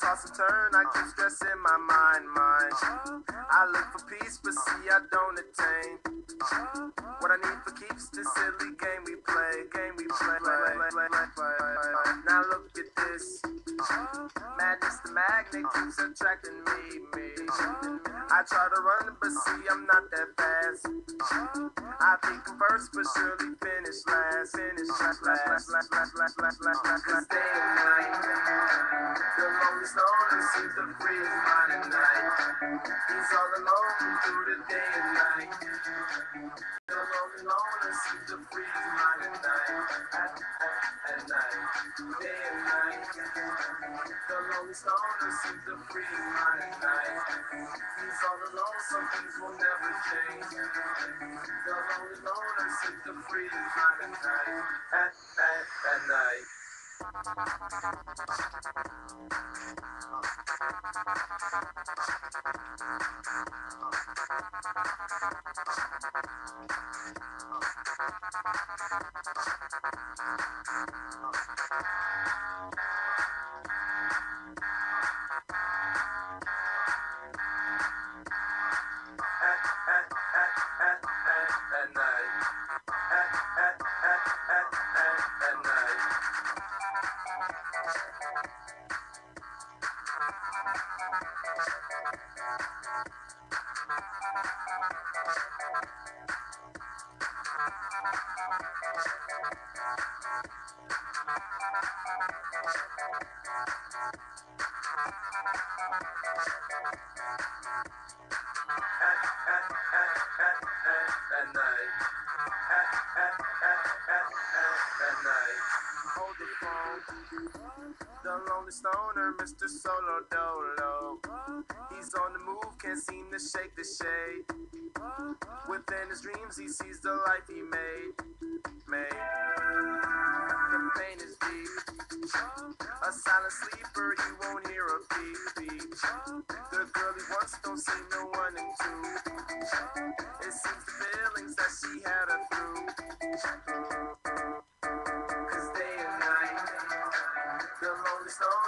toss and turn, I keep stressing my mind, mind. I look for peace, but see I don't attain. What I need for keeps this silly game we play, game we play. Now look at this. Madness, the magnet keeps attracting me, me. I try to run, but see I'm not that fast. I think I'm first, but surely finish last. Finish last, last, last, last, last, last, last, day and night, the lonely stoner seems to free mind at night. He's all alone through the day and night. The lonely loner seems to free mind at night. At night, day and night. The lonely stoner seems to free at night. He's all alone, some things will never change. The lonely loner seems to free at night. At, at, at night. Hold the phone. The lonely stoner, Mr. Solo Dolo. He's on the move, can't seem to shake the shade. Within his dreams, he sees the life he made. Made. The pain is deep. A silent sleeper, you won't hear a beep beep. The girl he wants don't see no one in two. It seems the feelings that she had her through.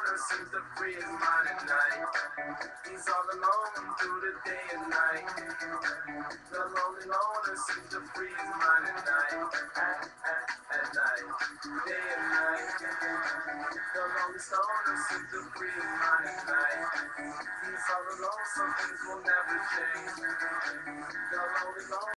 Stoner seems to free his mind at night. He's all alone through the day and night. The lonely loner seems to free his mind at night. At, at, at night, day and night. The lonely stoner seems to free his mind at night. He's all alone, some things will never change. The lonely loner.